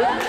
Oh,